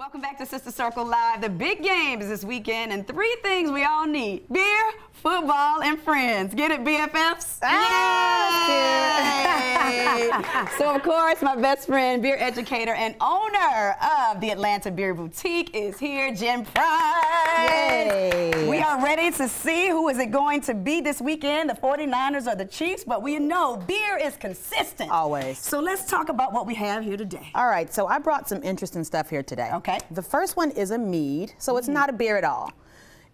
Welcome back to Sister Circle Live. The big game is this weekend, and three things we all need beer, football, and friends. Get it, BFFs? Ah, so, of course, my best friend, beer educator, and owner of the Atlanta Beer Boutique is here, Jen Price. We are ready to see who is it going to be this weekend, the 49ers or the Chiefs, but we know beer is consistent. Always. So let's talk about what we have here today. All right, so I brought some interesting stuff here today. Okay. The first one is a mead, so it's not a beer at all.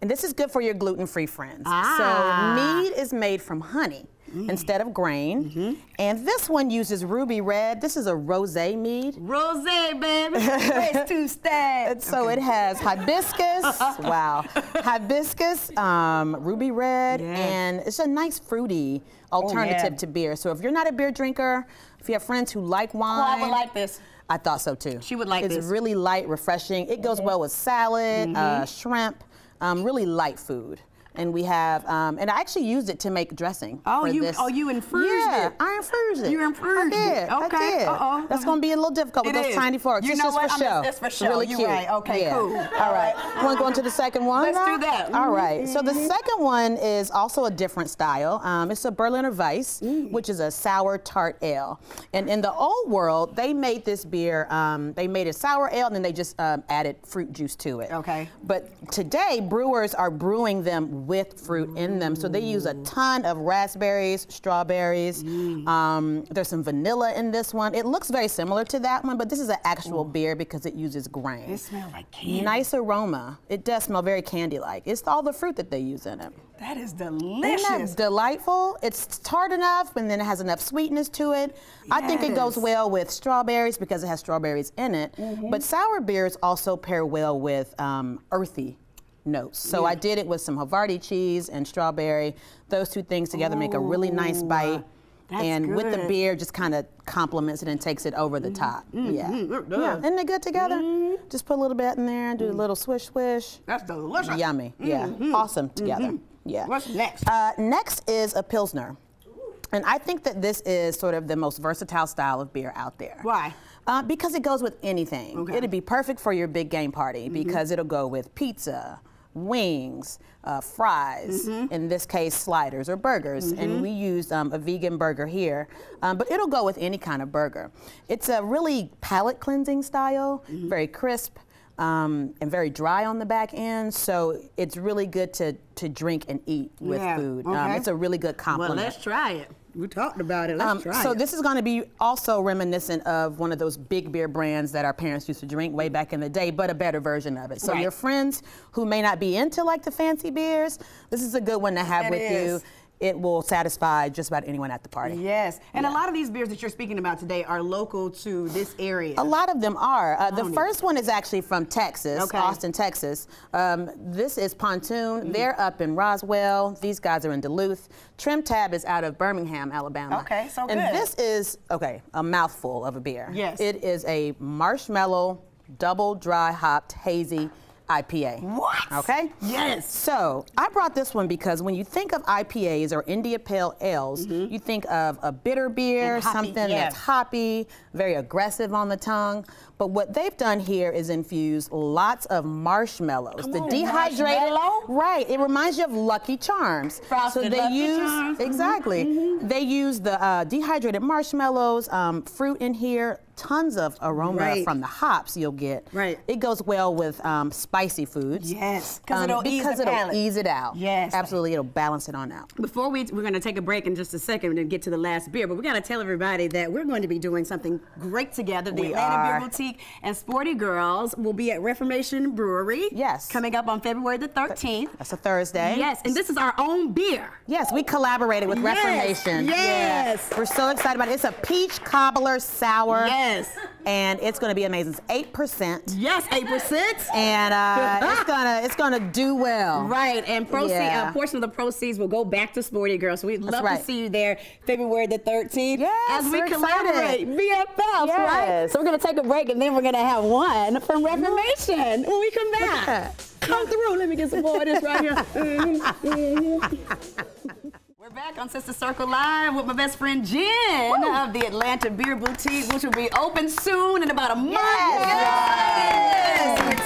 And this is good for your gluten-free friends. Ah. So mead is made from honey instead of grain. And this one uses ruby red. This is a rosé mead. Rose, baby. it's to stay. So it has hibiscus, wow, hibiscus, um, ruby red, Yeah. and it's a nice fruity alternative yeah. to beer. So if you're not a beer drinker, if you have friends who like wine, Oh, I would like this. I thought so too. She would like it's this. Mm-hmm. really light, refreshing. It goes well with salad, uh, shrimp, um, really light food. And we have, um, and I actually used it to make dressing. Oh, for you- this. oh, you infused yeah, it. I infused it. You infused I did. it. Okay, I did. uh-oh. That's going to be a little difficult with It those is. tiny forks. You it's know just what? for show. it's for show. Really You cute. right. Okay, Yeah. cool. All right. You want to go into the second one? Let's now? do that. All Mhm, right. So the second one is also a different style. Um, it's a Berliner Weiss, Mm. which is a sour tart ale. And in the old world, they made this beer. Um, they made a sour ale, and then they just um, added fruit juice to it. Okay. But today, brewers are brewing them with fruit in them. So they use a ton of raspberries, strawberries. Um, there's some vanilla in this one. It looks very similar to that one, but this is an actual beer because it uses grain. It smells like candy. Nice aroma. It does smell very candy-like. It's all the fruit that they use in it. That is Isn't delicious. that delightful? It's tart enough, and then it has enough sweetness to it. I think it goes well with strawberries because it has strawberries in it. Mm-hmm. But sour beers also pair well with um, earthy notes. So I did it with some Havarti cheese and strawberry. Those two things together make a really nice Ooh, bite. that's and with the beer, just kind of complements it and takes it over the mm-hmm, top. Mm-hmm, yeah. Mm-hmm, it does. yeah. Isn't it good together? Just put a little bit in there and do a mm. little swish swish. That's delicious. Yummy. Yeah. Awesome together. Yeah. What's next? Uh, next is a Pilsner. And I think that this is sort of the most versatile style of beer out there. Why? Uh, because it goes with anything. Okay. It'd be perfect for your big game party because it'll go with pizza, wings, uh, fries, in this case, sliders or burgers. And we used um, a vegan burger here, um, but it'll go with any kind of burger. It's a really palate cleansing style, very crisp. Um, and very dry on the back end, so it's really good to, to drink and eat with Yeah, food. Um, okay. it's a really good well, compliment. let's try it. We talked about it. Let's Um, try so it. this is going to be also reminiscent of one of those big beer brands that our parents used to drink way back in the day, but a better version of it. So Right. your friends who may not be into like the fancy beers, this is a good one to have It with is. you. It will satisfy just about anyone at the party. Yes, and a lot of these beers that you're speaking about today are local to this area. A lot of them are. Uh, the first one is actually from Texas, Okay. Austin, Texas. Um, this is Pontoon. They're up in Roswell. These guys are in Duluth. TrimTab is out of Birmingham, Alabama. Okay, so And good. this is, okay, a mouthful of a beer. Yes. It is a marshmallow, double dry hopped, hazy IPA. What? Okay? Yes. So I brought this one because when you think of IPAs or India Pale Ales, you think of a bitter beer, Mm-hmm. Something yeah. that's hoppy, very aggressive on the tongue. But what they've done here is infuse lots of marshmallows. Come the on, dehydrated, marshmallow? right? It reminds you of Lucky Charms. Frosted so they Lucky use Charms, mhm, exactly. They use the uh, dehydrated marshmallows, um, fruit in here, tons of aroma Right. from the hops you'll get. Right. It goes well with um, spicy foods. Yes, Um, it'll ease because the it'll palate. ease it out. Yes. absolutely, it'll balance it on out. Before we, we're going to take a break in just a second and get to the last beer, but we got to tell everybody that we're going to be doing something great together. The We Atlanta are. Beer Boutique and Sporty Girls will be at Reformation Brewery. Yes. Coming up on February the 13th. That's a Thursday. Yes, and this is our own beer. Yes, we collaborated with Yes, Reformation. yes. Yeah. We're so excited about it. It's a peach cobbler sour. Yes. And it's going to be amazing. It's eight percent, Yes, 8%. and uh, it's gonna it's gonna do well. Right, and proceed, Yeah. a portion of the proceeds will go back to Sporty Girls. So we'd love right. to see you there February the 13th Yes, as we collaborate. excited. BFFs, right? Yes. So we're going to take a break and then we're going to have one from Reformation when we come back. Come through. Let me get some more of this right here. Mhm, mhm. We're back on Sister Circle Live with my best friend Jen of the Atlanta Beer Boutique, which will be open soon in about a month. Yes. Yes.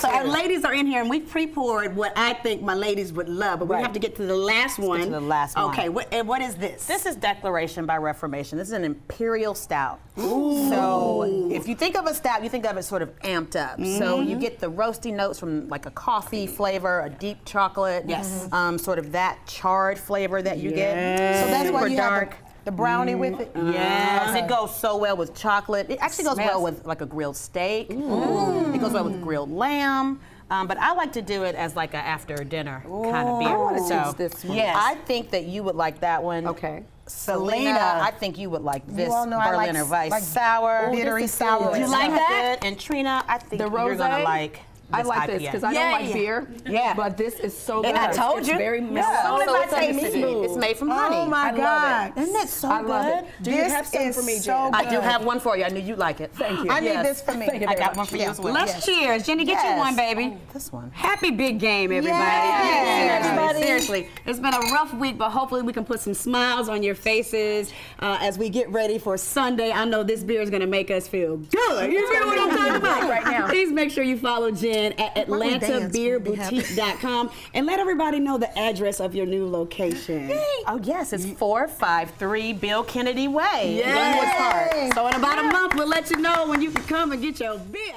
Ingredients are in here, and we pre-poured what I think my ladies would love, but we have to get to the last one. to the last one. Okay, what, and what is this? This is Declaration by Reformation. This is an imperial stout. Ooh. So if you think of a stout, you think of it sort of amped up. So Mm-hmm. you get the roasty notes from like a coffee flavor, a deep chocolate, Yes. um, sort of that charred flavor that you get. Yes. So that's why Super you dark. have the brownie with it. Yes. It goes so well with chocolate. It actually goes well with like a grilled steak. It goes well with grilled lamb. Um, but I like to do it as like a after dinner kind of beer. I wanna so taste this one. Yes. I think that you would like that one. Okay. Syleena, Syleena. I think you would like this all know I like Berliner s- Weiss like sour. bittery sour. good. You like that? And Trina, I think The you're gonna like. I this like this because I Yeah, don't like yeah. beer. Yeah. But this is so good. And I told it's you. very Yeah. mellow. Soon as So I it's taste it, smooth. It's made from honey. Oh my I love God. it. Isn't that so I love good? it. Do you have some for me, so Jen? I do have one for you. I knew you'd like it. Thank you. I need this for me. I got one for you as well. Let's cheers. Jenny, get you one, baby. This one. Happy big game, everybody. Yes, Seriously, everybody. seriously. It's been a rough week, but hopefully we can put some smiles on your faces uh, as we get ready for Sunday. I know this beer is going to make us feel good. You feel what I'm talking about? Right now. Please make sure you follow Jen at we dance when we have- AtlantaBeerBoutique.com and let everybody know the address of your new location. Oh yes, it's four five three Bill Kennedy Way. Glenwood Park. So in about a month, we'll let you know when you can come and get your beer.